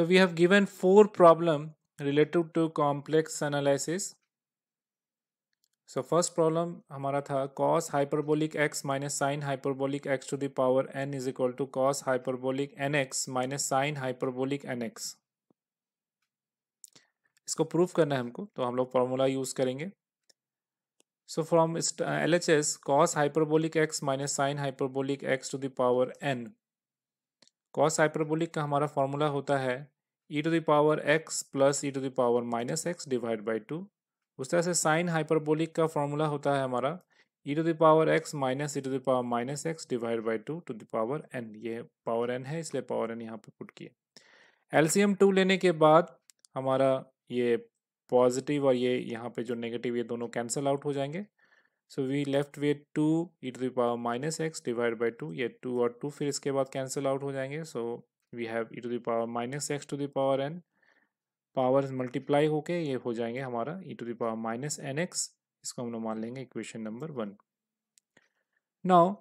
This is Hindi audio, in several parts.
So we have given four problem related to complex analysis. So first problem हमारा था cos hyperbolic x minus sin hyperbolic x to the power n is equal to cos hyperbolic nx minus sin hyperbolic nx. इसको प्रूफ करना है हमको तो हम लोग फॉर्मूला यूज़ करेंगे so from L H S cos hyperbolic x minus sine hyperbolic x to the power n cos hyperbolic का हमारा फॉर्मूला होता है e to the power x plus e to the power minus x divide by two उस तरह से साइन हाइपरबोलिक का फॉर्मूला होता है हमारा e to the power x minus e to the power minus x divide by two two the power n ये पावर एन है, इसलिए पावर एन यहाँ पे पुट किए। एलसीएम टू लेने के बाद हमारा ये पॉजिटिव और ये यहाँ पे जो नेगेटिव ये दोनों कैंसिल आउट हो जाएँगे। So we left with two e to the power minus x divide by two ये टू और टू फिर इसके बाद कैंसिल आउट हो जाएँगे। So we have e to the power minus x to the power n power multiply होके ये हो जाएँगे हमारा e to the power minus n x इसको हम लोग मान लेंगे equation number one now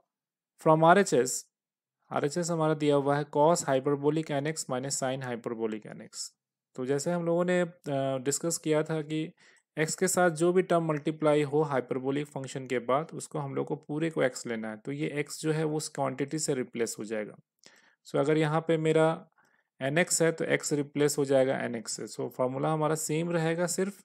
from R H S R H S हमारा दिया हुआ है cos hyperbolic n x minus sine hyperbolic n x तो जैसे हम लोगों ने डिस्कस किया था कि एक्स के साथ जो भी टर्म मल्टीप्लाई हो हाइपरबोलिक फ़ंक्शन के बाद उसको हम लोग को पूरे को एक्स लेना है। तो ये एक्स जो है वो उस क्वांटिटी से रिप्लेस हो जाएगा। सो so, अगर यहाँ पे मेरा एन एक्स है तो एक्स रिप्लेस हो जाएगा एन एक्स से। सो फार्मूला हमारा सेम रहेगा सिर्फ़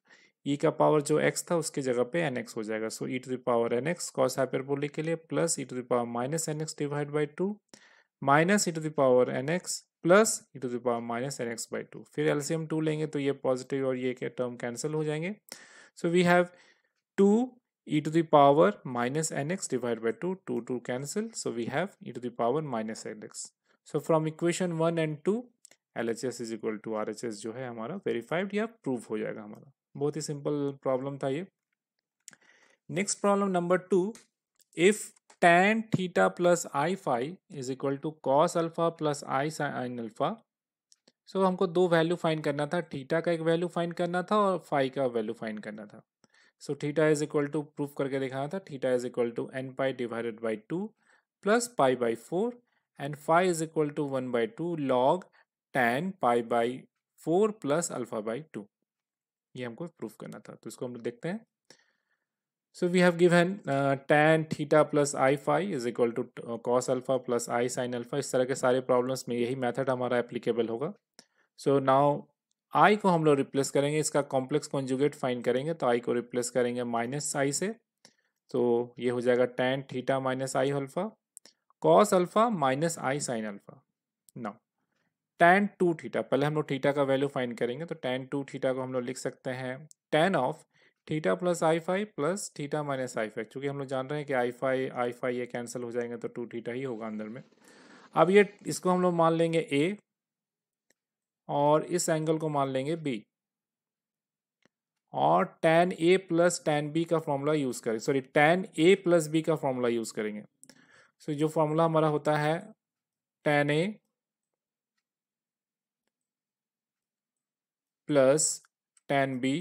ई e का पावर जो एक्स था उसके जगह पे एन हो जाएगा। So e to the power n x cos hyperbolic के लिए plus e to the power minus n x divide by two minus e to the power n x plus e to the power minus n x by two फिर एलसीएम टू लेंगे तो ये पॉजिटिव और ये के टर्म कैंसिल हो जाएँगे। So we have two e to the power minus nx divided by 2 2 2 cancel. So we have e to the power minus nx so from equation 1 and 2 LHS is equal to RHS जो है हमारा वेरीफाइड या प्रूव हो जाएगा हमारा। बहुत ही सिंपल प्रॉब्लम था ये। Next problem number two if tan theta plus i phi is equal to cos alpha plus i sine alpha so हमको दो वैल्यू फाइंड करना था थीटा का एक वैल्यू फाइंड करना था और फाइव का वैल्यू फाइंड करना था। So theta is equal to proof करके दिखाना था theta is equal to n pi divided by two plus pi by four and phi is equal to one by two log tan pi by four plus alpha by two ये हमको प्रूफ करना था तो इसको हम लोग देखते हैं। So we have given uh, tan theta plus i phi is equal to uh, cos alpha plus i sin alpha. इस तरह के सारे प्रॉब्लम्स में यही मेथड हमारा एप्लीकेबल होगा। सो नाउ i को हम लोग रिप्लेस करेंगे इसका कॉम्प्लेक्स कॉन्जुगेट फाइंड करेंगे तो i को रिप्लेस करेंगे माइनस आई से। तो ये हो जाएगा tan theta minus i alpha cos alpha minus i sine alpha now tan two theta पहले हम लोग थीटा का वैल्यू फाइंड करेंगे तो tan टू थीटा को हम लोग लिख सकते हैं। tan of theta plus i phi plus theta minus i phi चूँकि हम लोग जान रहे हैं कि आई फाई आई फाई ये कैंसिल हो जाएँगे तो टू थीटा ही होगा अंदर में। अब ये इसको हम लोग मान लेंगे ए और इस एंगल को मान लेंगे बी। और tan a plus tan b का फॉर्मूला यूज़ करें। Sorry tan a plus b का फॉर्मूला यूज़ करेंगे। सो so, जो फॉर्मूला हमारा होता है tan a plus tan b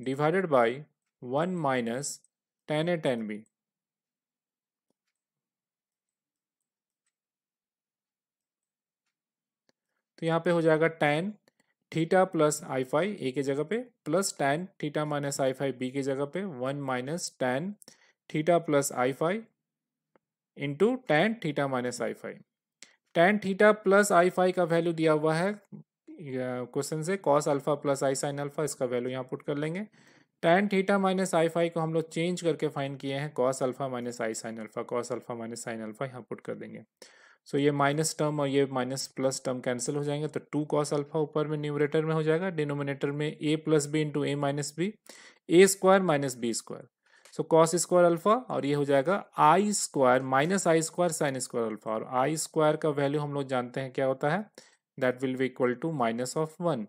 divided by 1 minus tan A tan B. तो यहाँ पे हो जाएगा tan theta plus i phi a के जगह पे plus tan theta minus i phi b के जगह पे one minus tan theta plus i phi into tan theta minus i phi tan theta plus i phi का वैल्यू दिया हुआ है क्वेश्चन से cos alpha plus i sine alpha इसका वैल्यू यहाँ पुट कर लेंगे। Tan theta minus i phi को हम लोग चेंज करके फाइन किए हैं। Cos alpha minus i sine alpha cos alpha minus sine alpha यहाँ पुट कर देंगे। सो so, ये माइनस टर्म और ये माइनस प्लस टर्म कैंसिल हो जाएँगे तो टू कॉस अल्फ़ा ऊपर में न्यूमरेटर में हो जाएगा डिनोमिनेटर में a plus b into a minus b a square minus b square so cos square alpha और ये हो जाएगा i square minus i square sine square alpha और आई स्क्वायर का वैल्यू हम लोग जानते हैं क्या होता है? That will be equal to minus of one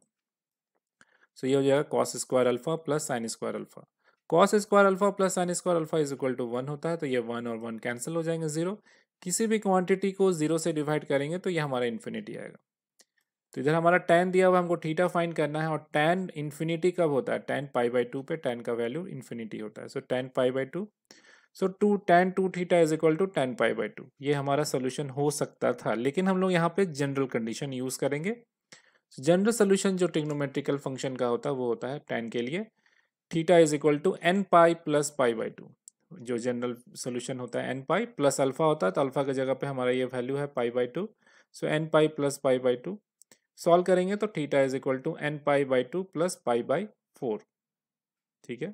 so ये हो जाएगा cos square alpha plus sine square alpha cos square alpha plus sine square alpha is equal to one होता है तो ये वन और वन कैंसिल हो जाएँगे ज़ीरो किसी भी क्वांटिटी को ज़ीरो से डिवाइड करेंगे तो ये हमारा इन्फिनिटी आएगा। तो इधर हमारा टेन दिया हुआ हमको थीटा फाइन करना है, और टेन इन्फिनिटी कब होता है? टेन पाई बाई टू पे टेन का वैल्यू इन्फिनिटी होता है। So tan pi by two so two tan two theta is equal to tan pi by two ये हमारा सोल्यूशन हो सकता था, लेकिन हम लोग यहाँ पे जनरल कंडीशन यूज़ करेंगे। जनरल सोल्यूशन जो टिग्नोमेट्रिकल फ़ंक्शन का होता है, वो होता है टेन के लिए। Theta is equal to n pi plus pi by two जो जनरल सोल्यूशन होता है एन पाई प्लस अल्फ़ा होता है तो अल्फ़ा की जगह पे हमारा ये वैल्यू है pi by two so n pi plus pi by two solve करेंगे तो theta is equal to n pi by two plus pi by four ठीक है?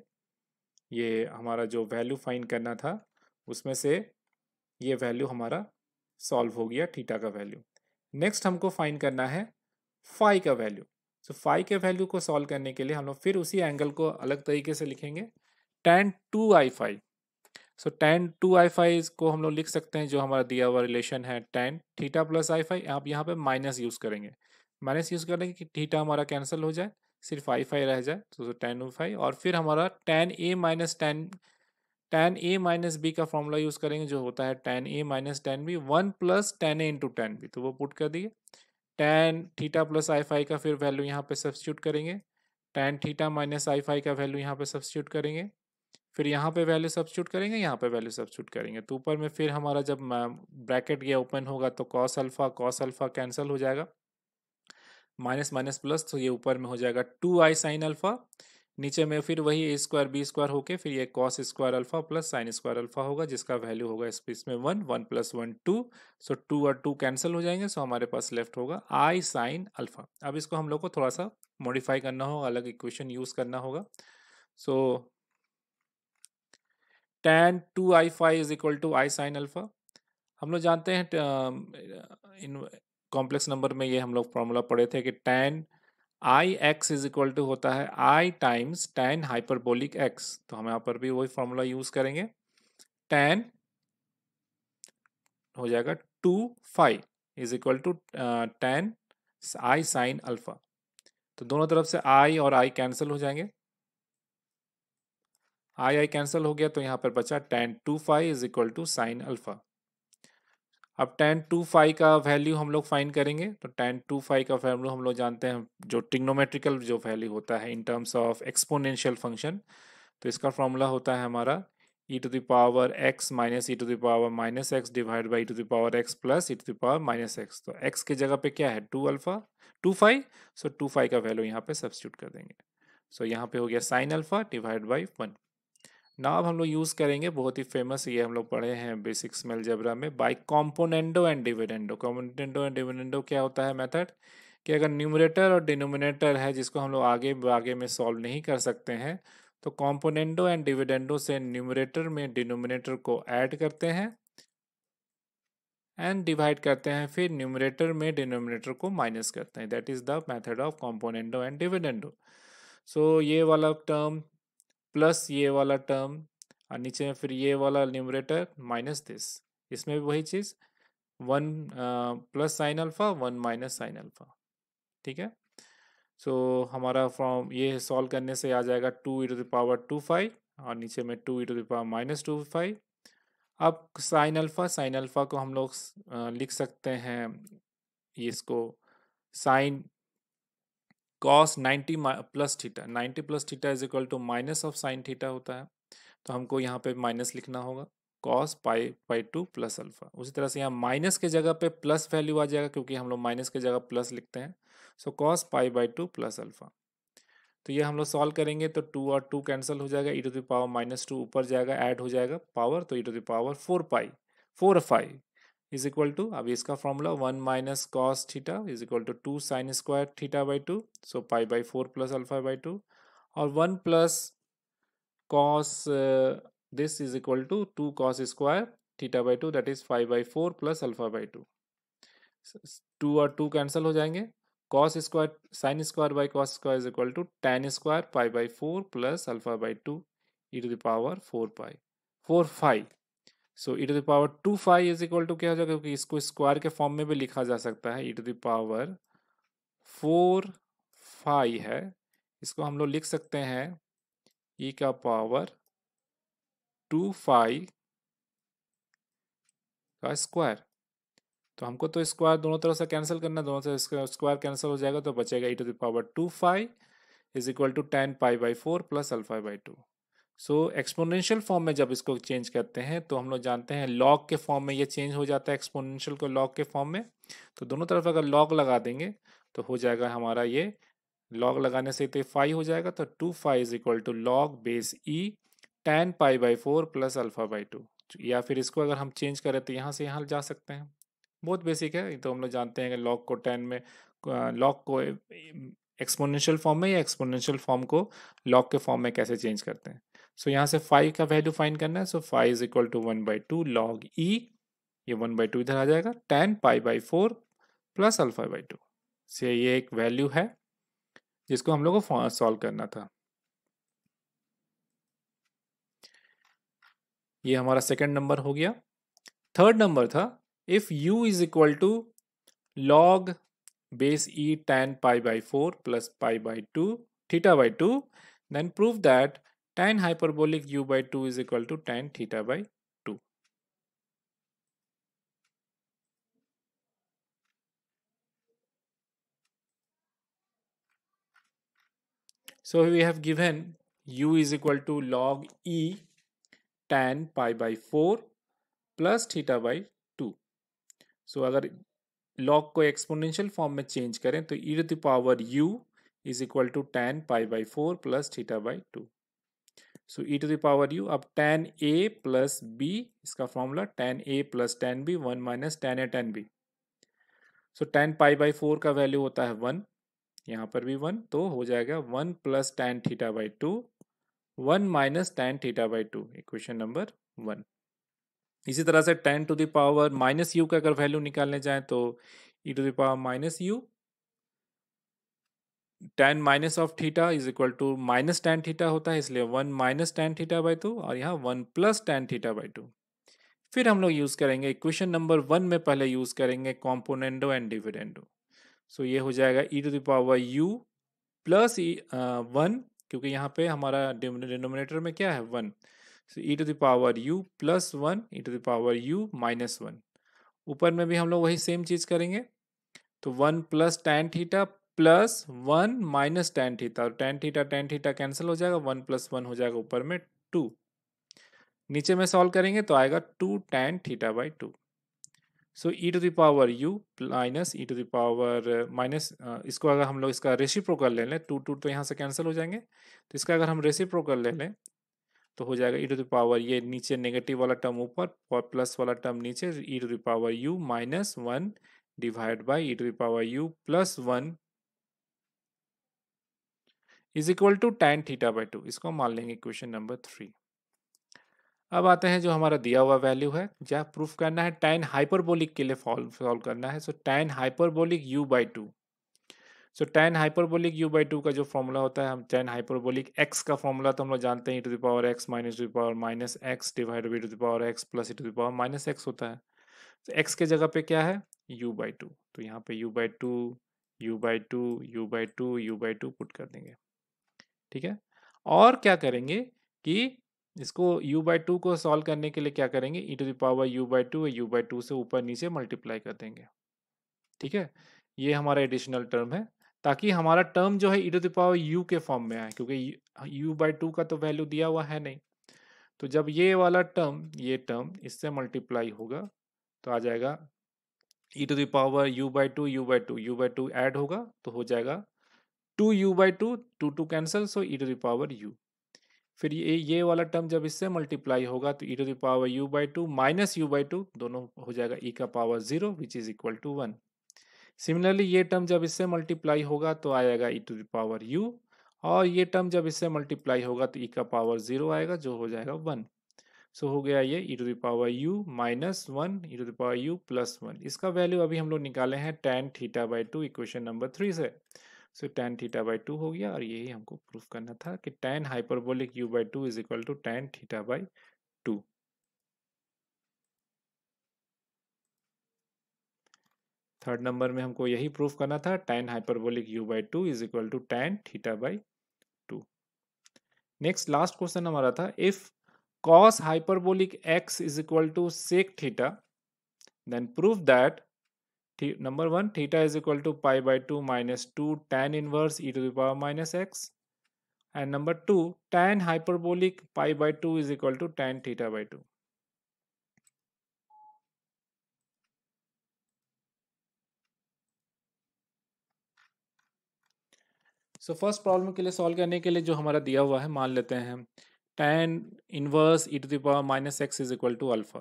ये हमारा जो वैल्यू फाइंड करना था, उसमें से ये वैल्यू हमारा सॉल्व हो गया थीटा का वैल्यू नेक्स्ट हमको फाइंड करना है फाई का वैल्यू सो फाई के वैल्यू को सॉल्व करने के लिए हम लोग फिर उसी एंगल को अलग तरीके से लिखेंगे tan two i phi so tan two i phi को हम लोग लिख सकते हैं जो हमारा दिया हुआ रिलेशन है tan theta plus i phi आप यहाँ पे माइनस यूज़ करेंगे। माइनस यूज़ करेंगे कि थीटा हमारा कैंसिल हो जाए। सिर्फ़ आई फाई रह जाए तो टेन फाई और फिर हमारा tan a minus tan tan a minus b का फॉर्मूला यूज़ करेंगे, जो होता है tan a minus tan b one plus tan a into tan b तो वो पुट कर दिए। Tan theta plus i phi का फिर वैल्यू यहाँ पे सब्सिट्यूट करेंगे। Tan theta minus i phi का वैल्यू यहाँ पे सब्सिट्यूट करेंगे। फिर यहाँ पे वैल्यू सब्सिट्यूट करेंगे, यहाँ पे वैल्यू सब्सिट्यूट करेंगे। तो ऊपर में फिर हमारा जब ब्रैकेट ये ओपन होगा तो cos alpha cos alpha cancel हो जाएगा। माइनस माइनस प्लस तो ये ऊपर में हो जाएगा टू आई साइन अल्फ़ा। नीचे में फिर वही ए स्क्वायर, बी स्क्वायर होके फिर ये cos square alpha plus sine square alpha होगा, जिसका वैल्यू होगा इस पीस में one one plus one two. So two और टू कैंसिल हो जाएँगे, सो हमारे पास लेफ़्ट होगा आई साइन अल्फ़ा। अब इसको हम लोग को थोड़ा सा मॉडिफाई करना होगा अलग इक्वेशन यूज़ करना होगा। So tan two i phi is equal to i sine alpha हम लोग जानते हैं कॉम्प्लेक्स नंबर में ये हम लोग फॉर्मूला पढ़े थे कि tan i x is equal to होता है i times tan hyperbolic x तो हम यहाँ पर भी वही फॉर्मूला यूज़ करेंगे। टेन हो जाएगा two phi is equal to tan i sine alpha तो दोनों तरफ़ से आई और आई कैंसिल हो जाएँगे। आई आई कैंसिल हो गया तो यहाँ पर बचा tan two phi is equal to sine alpha अब टेन टू फाइव का वैल्यू हम लोग फाइंड करेंगे तो टेन टू फाइव का वैल्यू हम लोग जानते हैं जो टिग्नोमेट्रिकल जो वैल्यू होता है in terms of exponential function तो इसका फॉर्मूला होता है हमारा e to the power x minus e to the power minus x divide by e to the power x plus e to the power minus x तो एक्स की जगह पे क्या है? Two alpha two phi so two phi का वैल्यू यहाँ पे सब्सिट्यूट कर देंगे। सो so, यहाँ पे हो गया sine alpha divide by one ना अब हम लोग यूज़ करेंगे, बहुत ही फ़ेमस ये हम लोग पढ़े हैं बेसिक्स में जबरा में by componendo and dividendo componendo and dividendo क्या होता है मेथड कि अगर न्यूमरेटर और डिनोमिनेटर है जिसको हम लोग आगे आगे में सॉल्व नहीं कर सकते हैं तो कॉम्पोनेंडो एंड डिविडेंडो से न्यूमरेटर में डिनोमिनेटर को ऐड करते हैं एंड डिवाइड करते हैं, फिर न्यूमरेटर में डिनोमिनेटर को माइनस करते हैं. That is the method of componendo and dividendo so ये वाला टर्म प्लस ये वाला टर्म और नीचे में फिर ये वाला न्यूमरेटर माइनस दिस। इसमें भी वही चीज़ one plus sine alpha one minus sine alpha. ठीक है? सो so, हमारा फॉर्म ये सॉल्व करने से आ जाएगा two e to power two five और नीचे में two e to power minus two five अब साइन अल्फ़ा साइन अल्फ़ा को हम लोग लिख सकते हैं इसको sine cos 90 plus theta 90 plus theta is equal to minus of sine theta होता है। तो हमको यहाँ पे माइनस लिखना होगा। Cos pi pi two plus alpha उसी तरह से यहाँ माइनस के जगह पे प्लस वैल्यू आ जाएगा क्योंकि हम लोग माइनस के जगह प्लस लिखते हैं। So cos pi by two plus alpha तो ये हम लोग सॉल्व करेंगे तो टू और टू कैंसिल हो जाएगा। E to the power minus two ऊपर जाएगा ऐड हो जाएगा। पावर तो e to the power four pi four five is equal to अभी इसका formula one minus cos theta is equal to two sine square theta by two so pi by four plus alpha by two और one plus cos this is equal to two cos square theta by two that is five by four plus alpha by two two और टू कैंसिल हो जाएँगे। Cos square sine square by cos square is equal to tan square pi by four plus alpha by two e to the power four pi four five so e to the power two five is equal to क्या हो जाएगा? क्योंकि इसको स्क्वायर के फॉर्म में भी लिखा जा सकता है e to the power four five है। इसको हम लोग लिख सकते हैं ई e का पावर टू फाइव का स्क्वायर तो हमको तो स्क्वायर दोनों तरफ़ से कैंसिल करना दोनों से स्क्वायर कैंसिल हो जाएगा तो बचेगा e to the power two five is equal to tan pi by four plus alpha by two so exponential form में जब इसको चेंज करते हैं तो हम लोग जानते हैं लॉग के फॉर्म में ये चेंज हो जाता है एक्सपोनेंशियल को लॉग के फॉर्म में। तो दोनों तरफ़ अगर लॉग लगा देंगे तो हो जाएगा हमारा ये लॉग लगाने से तो फाइव हो जाएगा तो two five is equal to log base e tan pi by four plus alpha by two या फिर इसको अगर हम चेंज करें तो यहाँ से यहाँ जा सकते हैं। बहुत बेसिक है तो हम लोग जानते हैं कि लॉग को टेन में लॉग को एक्सपोनेंशियल फॉर्म में या एक्सपोनेंशियल फॉर्म को लॉग के फॉर्म में कैसे चेंज करते हैं। सो यहाँ से फाइव का वैल्यू फाइन करना है. So five is equal to one by two log e ये वन बाई टू इधर आ जाएगा. Tan pi by four plus alpha by two से ये एक वैल्यू है जिसको हम लोग को सॉल्व करना था. ये हमारा सेकंड नंबर हो गया. थर्ड नंबर था. If u is equal to log base e tan pi by four plus pi by two theta by two then prove that tan hyperbolic u by 2 is equal to tan theta by 2. So we have given u is equal to log e tan pi by 4 plus theta by two so अगर लॉग को एक्सपोनेंशियल फॉर्म में चेंज करें तो e to the power u is equal to tan pi by four plus theta by two so e to the power u अब टेन ए प्लस बी इसका formula tan a plus tan b one minus tan a tan b so tan pi by four का वैल्यू होता है वन यहाँ पर भी वन तो हो जाएगा one plus tan theta by two one minus tan theta by two equation number one इसी तरह से tan to the power minus u का अगर वैल्यू निकालने जाए तो e to the power minus u tan minus of theta is equal to minus tan theta होता है, इसलिए one minus tan theta by two और यहाँ one plus tan theta by two फिर हम लोग यूज़ करेंगे इक्वेशन नंबर वन में पहले यूज़ करेंगे कॉम्पोनेंडो एंड डिविडेंडो सो ये हो जाएगा e to the power u plus one क्योंकि यहाँ पे हमारा डिनोमिनेटर में क्या है? One so e to the power u plus one e to the power u minus one ऊपर में भी हम लोग वही सेम चीज़ करेंगे। तो one plus tan theta plus one minus tan theta tan theta tan theta cancel हो जाएगा, वन प्लस वन हो जाएगा ऊपर में टू। नीचे में सॉल्व करेंगे तो आएगा two tan theta by two. So e to the power u minus e to the power minus इसको अगर हम लोग इसका रेसिप्रोकल ले लें, टू टू तो यहाँ से कैंसिल हो जाएँगे। तो इसका अगर हम रेसिप्रोकल ले लें तो हो जाएगा ई टू दावर ये नीचे नेगेटिव वाला टर्म ऊपर, और प्लस वाला टर्म नीचे e to the power u minus one divide by e to the power u plus one is equal to tan theta by two इसको मान लेंगे क्वेश्चन नंबर थ्री अब आते हैं जो हमारा दिया हुआ वैल्यू है क्या प्रूफ करना है टेन हाइपरबोलिक के लिए सॉल्व करना है। So tan hyperbolic u by two so tan hyperbolic u by two का जो फॉर्मूला होता है, हम टेन हाइपरबोलिक एक्स का फॉर्मूला तो हम लोग जानते हैं to the power x minus to power minus x divide by to the power x plus to the power minus x होता है। तो एक्स के जगह पे क्या है? यू बाई टू तो यहाँ पे u by two u by two u by two u by two put कर देंगे। ठीक है? और क्या करेंगे कि इसको u बाई टू को सॉल्व करने के लिए क्या करेंगे? E to the power u by two u by two से ऊपर नीचे मल्टीप्लाई कर देंगे। ठीक है? ये हमारा एडिशनल टर्म है। ताकि हमारा टर्म जो है e to the power u के फॉर्म में आए, क्योंकि u बाई टू का तो वैल्यू दिया हुआ है नहीं। तो जब ये वाला टर्म ये टर्म इससे मल्टीप्लाई होगा तो आ जाएगा e to the power u by two u by two u by two add होगा तो हो जाएगा two u by two two two cancel so e to the power u फिर ये ये वाला टर्म जब इससे मल्टीप्लाई होगा तो e to the power u by two minus u by two दोनों हो जाएगा ई का power zero which is equal to one similarly ये टर्म जब इससे मल्टीप्लाई होगा तो आएगा ई टू दावर यू और ये टर्म जब इससे मल्टीप्लाई होगा तो ई का पावर ज़ीरो आएगा जो हो जाएगा वन सो so, हो गया ये e to the power u minus one e to the power u plus one इसका वैल्यू अभी हम लोग निकाले हैं tan theta by two equation number three से। So tan theta by two हो गया और यही हमको प्रूफ करना था कि tan hyperbolic u by two is equal to tan theta by two third number में हमको यही प्रूफ करना था tan hyperbolic u by two is equal to tan theta by two next last question हमारा था if cos hyperbolic x is equal to sec theta then prove that number one theta is equal to pi by 2 minus 2 tan inverse e to the power minus x and number 2 tan hyperbolic pi by 2 is equal to tan theta by 2 so first problem के लिए सॉल्व करने के लिए जो हमारा दिया हुआ है मान लेते हैं tan inverse e to the power minus x is equal to alpha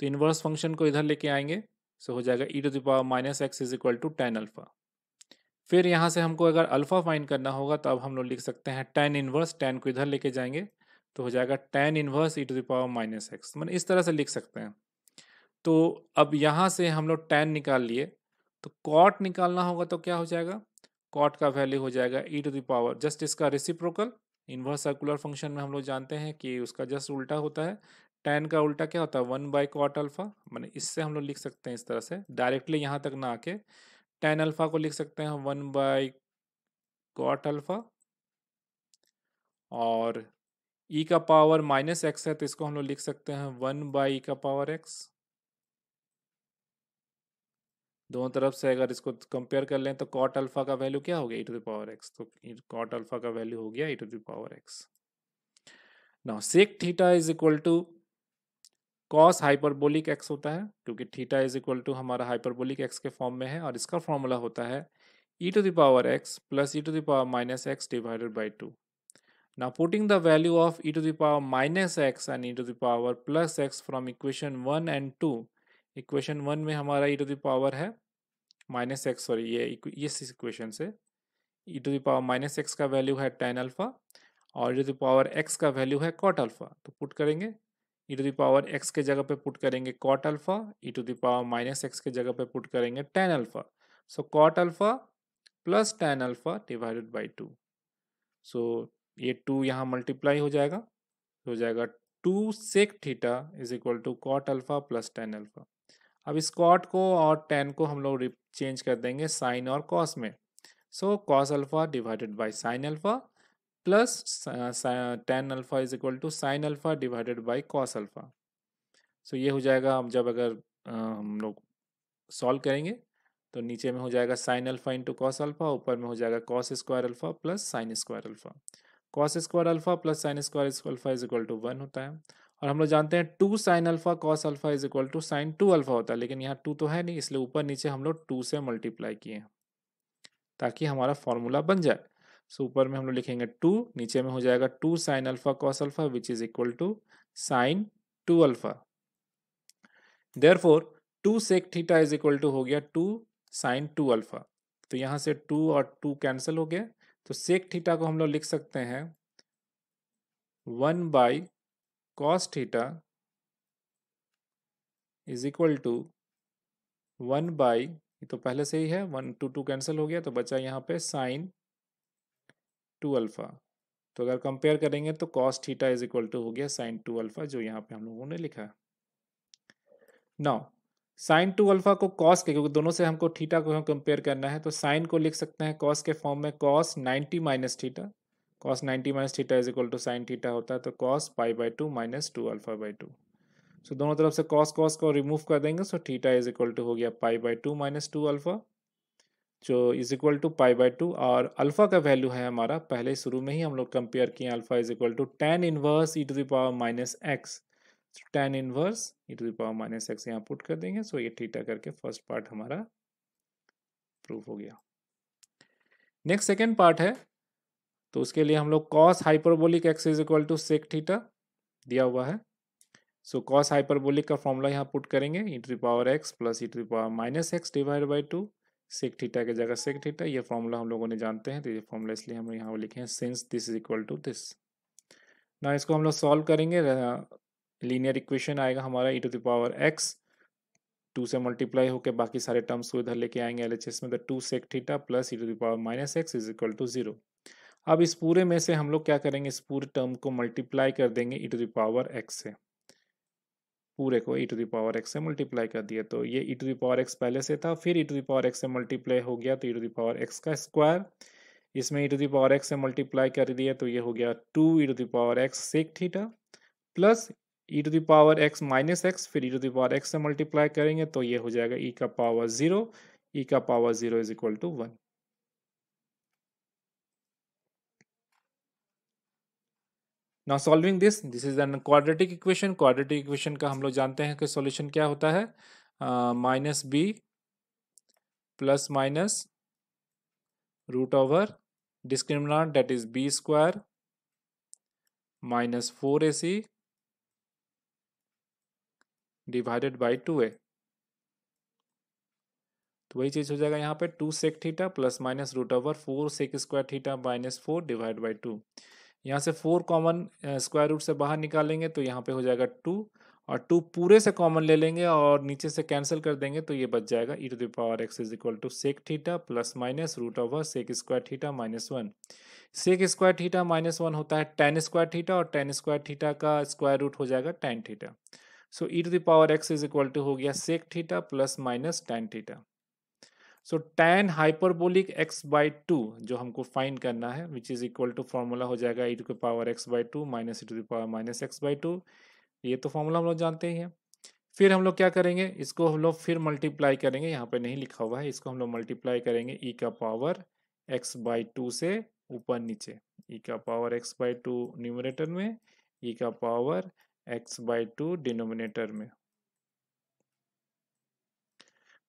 तो इनवर्स फ़ंक्शन को इधर लेके आएँगे सो हो जाएगा e to the power minus x is equal to tan alpha फिर यहाँ से हमको अगर अल्फ़ा फाइंड करना होगा तो अब हम लोग लिख सकते हैं टेन इनवर्स टेन को इधर लेके जाएँगे तो हो जाएगा tan inverse e to the power minus x मैंने इस तरह से लिख सकते हैं। तो अब यहाँ से हम लोग टेन निकाल लिए तो कॉट निकालना होगा तो क्या हो जाएगा? कॉट का वैल्यू हो जाएगा e to the power just इसका रेसिप्रोकल इन्वर्स सर्कुलर फ़ंक्शन में हम लोग जानते हैं कि उसका जस्ट उल्टा होता है टेन का उल्टा क्या होता है? वन बाई कॉट अल्फ़ा मैंने इससे हम लोग लिख सकते हैं इस तरह से। डायरेक्टली यहाँ तक ना आके टेन अल्फ़ा को लिख सकते हैं वन बाई कॉट अल्फ़ा और ई e का पावर माइनस एक्स है तो इसको हम लोग लिख सकते हैं वन बाई ई का पावर एक्स दोनों तरफ़ से अगर इसको कंपेयर कर लें तो कॉट अल्फ़ा का वैल्यू क्या हो गया? E to the power x तो कॉट अल्फ़ा का वैल्यू हो गया e to the power x now sec theta is equal to cos hyperbolic x होता है, क्योंकि थीटा इज़ इक्वल टू हमारा हाइपरबोलिक एक्स के फॉर्म में है और इसका फॉर्मूला होता है e to the power x plus e to the power minus x divided by two Now putting the value of e to the power minus x and e to the power plus x from equation 1 and 2 equation one में हमारा ई टू दावर है माइनस एक्स सॉरी ये इस इक्वेशन से e to the power minus x का वैल्यू है टेन अल्फ़ा और e to the power x का वैल्यू है कॉट अल्फ़ा तो पुट करेंगे ई टू दावर एक्स के जगह पे पुट करेंगे cot alpha e to the power minus x के जगह पे पुट करेंगे tan alpha so cot alpha plus tan alpha divided by two so ये टू यहाँ मल्टीप्लाई हो जाएगा। हो जाएगा two sec theta is equal to cot alpha plus tan alpha अब इस कॉट को और टेन को हम लोग चेंज कर देंगे साइन और कॉस में. So cos alpha divided by sine alpha plus tan alpha is equal to sine alpha divided by cos alpha so ये हो जाएगा हम जब अगर हम लोग सॉल्व करेंगे तो नीचे में हो जाएगा sine alpha into cos alpha ऊपर में हो जाएगा cos square alpha plus sine square alpha cos square alpha plus sine square alpha is equal to one होता है। और हम लोग जानते हैं two sine alpha cos alpha is equal to sine two alpha होता है, लेकिन यहाँ टू तो है नहीं, इसलिए ऊपर नीचे हम लोग टू से मल्टीप्लाई किए ताकि हमारा फॉर्मूला बन जाए। सो ऊपर में हम लोग लिखेंगे टू, नीचे में हो जाएगा two sine alpha cos alpha which is equal to sine two alpha therefore two sec theta is equal to हो गया टू साइन टू अल्फ़ा तो यहाँ से टू और टू कैंसिल हो गया। तो सेक थीटा को हम लोग लिख सकते हैं one by cos theta is equal to one by तो पहले से ही है वन टू टू कैंसिल हो गया तो बचा यहाँ पे साइन टू अल्फ़ा। तो अगर कंपेयर करेंगे तो cos theta is equal to हो गया साइन टू अल्फ़ा, जो यहाँ पे हम लोगों ने लिखा है। नाउ साइन टू अल्फ़ा को कॉस के, क्योंकि दोनों से हमको थीटा को हम कंपेयर करना है तो साइन को लिख सकते हैं कॉस के फॉर्म में cos ninety minus theta. Cos ninety minus theta is equal to sine theta होता है तो cos pi by two minus two alpha by two so दोनों तरफ़ से कॉस कॉस को रिमूव कर देंगे so theta is equal to हो गया pi by two minus two alpha जो is equal to pi by two और अल्फ़ा का वैल्यू है हमारा, पहले शुरू में ही हम लोग कंपेयर किए alpha is equal to tan inverse e to the power minus x tan inverse e to the power minus x यहाँ पुट कर देंगे सो ये थीटा करके फ़र्स्ट पार्ट हमारा प्रूफ हो गया। नेक्स्ट सेकेंड पार्ट है तो उसके लिए हम लोग cos hyperbolic x is equal to sec theta दिया हुआ है। सो कॉस हाइपरबोलिक का फॉर्मूला यहाँ पुट करेंगे e to power x plus e to power minus x divide by two sec theta की जगह सेक थीटा ये फॉर्मूला हम लोगों ने जानते हैं तो ये फॉर्मूला इसलिए हम यहाँ लिखे हैं since this is equal to this ना इसको हम लोग सॉल्व करेंगे लीनियर इक्वेशन आएगा हमारा e to the power x two से मल्टीप्लाई होकर बाकी सारे टर्म्स को इधर लेके आएँगे एल एच एस में the two sec theta plus e to the power minus x is equal to zero अब इस पूरे में से हम लोग क्या करेंगे, इस पूरे टर्म को मल्टीप्लाई कर देंगे ई टू दावर एक्स से। पूरे को e to the power x से मल्टीप्लाई कर दिया तो ये ई टू दावर एक्स पहले से था, फिर e to the power x से मल्टीप्लाई हो गया तो e to the power x का स्क्वायर इसमें e to the power x से मल्टीप्लाई कर दिया तो ये हो गया two e to the power x sec theta plus e to the power x minus x फिर e to the power x से मल्टीप्लाई करेंगे तो ये हो जाएगा ई e का पावर ज़ीरो ई का power zero is equal to one now solving this this is an quadratic equation quadratic equation का हम लोग जानते हैं कि सॉल्यूशन क्या होता है? Minus b plus minus root over discriminant, that is b square minus 4ac divided by two a तो वही चीज़ हो जाएगा यहाँ पे two sec theta plus minus root over four sec square theta minus four divide by two यहाँ से फोर कॉमन स्क्वायर रूट से बाहर निकालेंगे तो यहाँ पे हो जाएगा टू और टू पूरे से कॉमन ले लेंगे और नीचे से कैंसिल कर देंगे तो ये बच जाएगा e to the power x is equal to sec theta plus minus root over sec square theta minus one sec square theta minus one होता है टेन स्क्वायर थीटा और टेन स्क्वायर थीटा का स्क्वायर रूट हो जाएगा tan theta so e to the power x is equal to हो गया sec theta plus minus tan theta so tan hyperbolic x by two जो हमको फाइंड करना है which is equal to formula हो जाएगा e to the power x by two minus e to the power minus x by two ये तो फॉर्मूला हम लोग जानते ही हैं। फिर हम लोग क्या करेंगे? इसको हम लोग फिर मल्टीप्लाई करेंगे। यहाँ पे नहीं लिखा हुआ है। इसको हम लोग मल्टीप्लाई करेंगे ई e का पावर एक्स बाई टू से ऊपर नीचे। ई e का power x by two numerator में ई e का power x by two denominator में।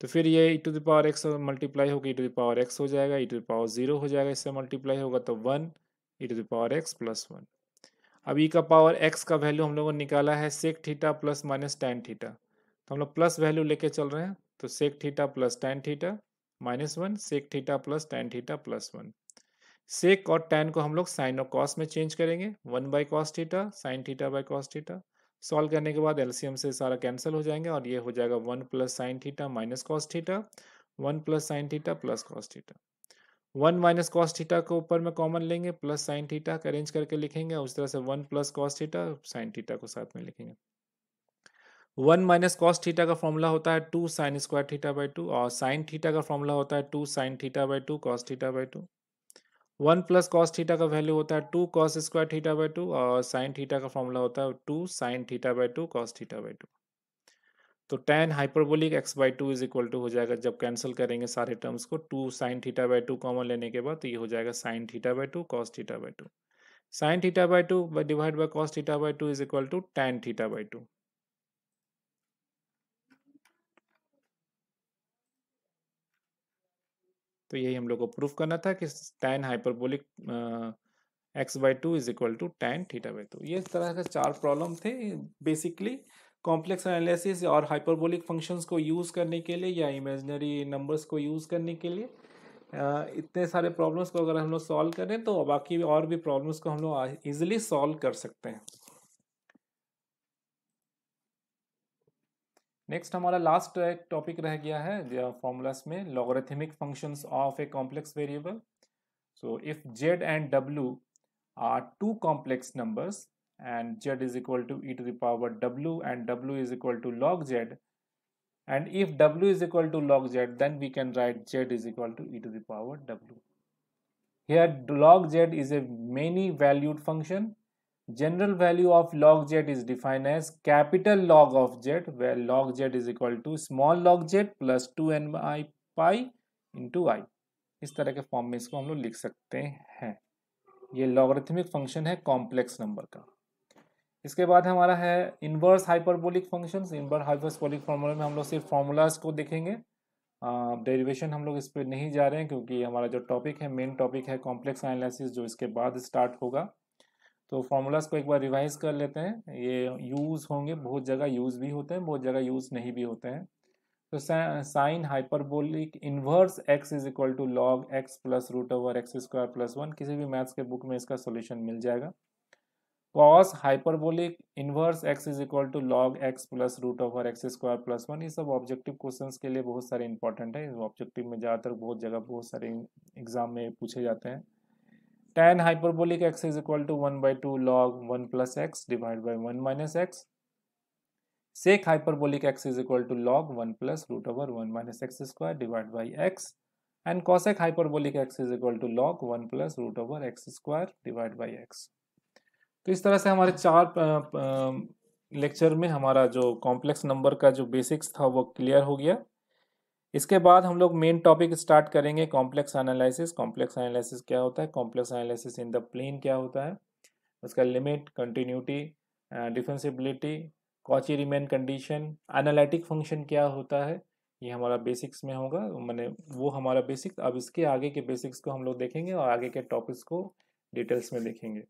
तो फिर ये e to the power x multiply होगा e to the power x हो जाएगा e to the power zero हो जाएगा, इससे मल्टीप्लाई होगा तो one e to the power x plus one अब ई e का पावर एक्स का वैल्यू हम लोगों ने निकाला है sec theta plus minus tan theta तो हम लोग प्लस वैल्यू लेके चल रहे हैं तो sec theta plus tan theta minus one sec theta plus tan theta plus one sec और टेन को हम लोग साइन और कॉस में चेंज करेंगे one by cos theta sine theta by cos theta solve करने के बाद एलसीएम से सारा कैंसिल हो जाएँगे और ये हो जाएगा one plus sine theta minus cos theta, one plus sine theta plus cos theta. One minus cos theta को ऊपर में कॉमन लेंगे, प्लस साइन थीटा का अरेंज करके लिखेंगे, उस तरह से one plus cos theta, sine theta को साथ में लिखेंगे। वन माइनस कॉस थीटा का फॉर्मूला होता है two sine square theta by two, और साइन थीटा का फॉर्मूला होता है two sine theta by two, cos theta by two. One plus cos theta का वैल्यू होता है two cos square theta by two और साइन थीटा का फॉर्मूला होता है two sine theta by two cos theta by two. तो tan hyperbolic x by two is equal to हो जाएगा, जब कैंसिल करेंगे सारे टर्म्स को, two sine theta by two common लेने के बाद तो ये हो जाएगा sine theta by two cos theta by two. Sine theta by two divide by cos theta by two is equal to tan theta by two. तो यही हम लोग को प्रूफ करना था कि tan hyperbolic x by two is equal to tan theta by two ये इस तरह के चार प्रॉब्लम थे बेसिकली कॉम्प्लेक्स एनालिसिस और हाइपरबोलिक फ़ंक्शंस को यूज़ करने के लिए या इमेजनरी नंबर्स को यूज़ करने के लिए इतने सारे प्रॉब्लम्स को अगर हम लोग सॉल्व करें तो बाकी और भी प्रॉब्लम्स को हम लोग इजीली सॉल्व कर सकते हैं। नेक्स्ट हमारा लास्ट एक टॉपिक रह गया है फॉर्मूलास में logarithmic function of a complex variable so if Z and W are two complex numbers and Z is equal to E to the power W and W is equal to log Z and if W is equal to log Z then we can write Z is equal to E to the power W here log Z is a many valued function general value of log z is defined as capital log of z, where log z is equal to small log z plus 2n i pi into i. इस तरह के फॉर्म में इसको हम लोग लिख सकते हैं। ये लॉगरिथमिक फ़ंक्शन है कॉम्प्लेक्स नंबर का। इसके बाद हमारा है inverse hyperbolic functions inverse hyperbolic formula में हम लोग सिर्फ़ फार्मूलाज को देखेंगे। डेरिवेशन हम लोग इस पर नहीं जा रहे हैं, क्योंकि हमारा जो टॉपिक है मेन टॉपिक है कॉम्प्लेक्स एनालिसिस जो इसके बाद स्टार्ट होगा। तो फार्मूलाज को एक बार रिवाइज कर लेते हैं। ये यूज़ होंगे, बहुत जगह यूज़ भी होते हैं, बहुत जगह यूज़ नहीं भी होते हैं। तो sine hyperbolic inverse x is equal to log x plus root over x square plus one किसी भी मैथ्स के बुक में इसका सोल्यूशन मिल जाएगा। Cos hyperbolic inverse x is equal to log x plus root over x square plus one ये सब ऑब्जेक्टिव क्वेश्चंस के लिए बहुत सारे इंपॉर्टेंट है। ऑब्जेक्टिव में ज़्यादातर बहुत जगह बहुत सारे एग्ज़ाम में पूछे जाते हैं। Tan hyperbolic x is equal to one by two log one plus x divide by one minus x sec hyperbolic x is equal to log one plus root over one minus x square divide by x and cosec hyperbolic x is equal to log one plus root over x square divide by x तो इस तरह से हमारे चार लेक्चर में हमारा जो कॉम्प्लेक्स नंबर का जो बेसिक्स था वो क्लियर हो गया। इसके बाद हम लोग मेन टॉपिक स्टार्ट करेंगे कॉम्प्लेक्स एनालिसिस कॉम्प्लेक्स एनालिसिस क्या होता है? Complex analysis in the plane क्या होता है? उसका limit continuity differentiability Cauchy Riemann condition analytic function क्या होता है? ये हमारा बेसिक्स में होगा। मैंने वो हमारा बेसिक अब इसके आगे के बेसिक्स को हम लोग देखेंगे और आगे के टॉपिक्स को डिटेल्स में देखेंगे।